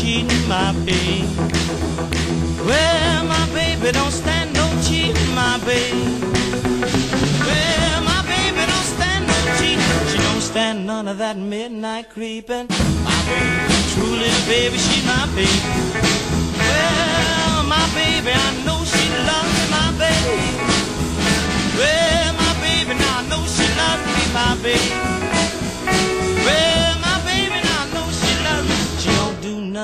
cheating, my baby. Well, my baby don't stand no cheating, my baby. Well, my baby don't stand no cheating. She don't stand none of that midnight creeping. My baby, little baby, she's my baby. Well, my baby, I know she loves me, my baby. Well, my baby, now I know she loves me, my baby.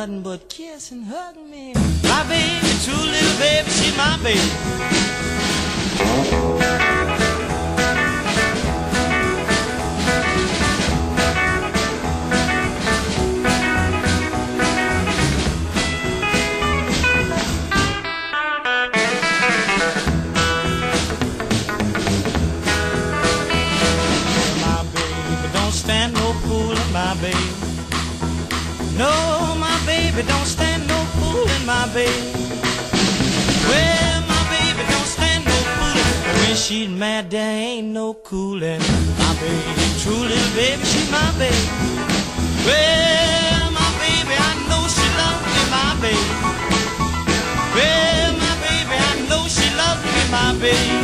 Nothing but kiss and hug me. My baby, true little baby, she's my baby. my baby don't stand no fooling, my baby. No, baby don't stand no fooling, my baby. Well, my baby don't stand no fooling. When she's mad, there ain't no cooling. My baby, true little baby, she's my baby. Well, my baby, I know she loves me, my baby. Well, my baby, I know she loves me, my baby.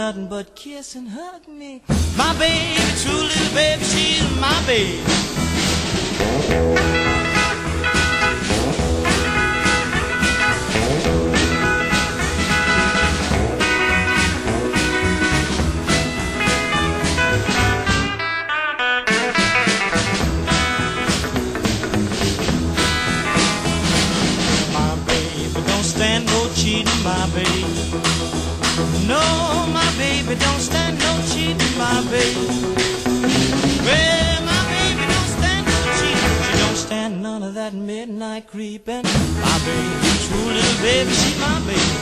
Nothing but kiss and hug me. My baby, true little baby, she's my baby. My baby don't stand no cheating, my baby. None of that midnight creeping. My baby, true little baby, she's my baby.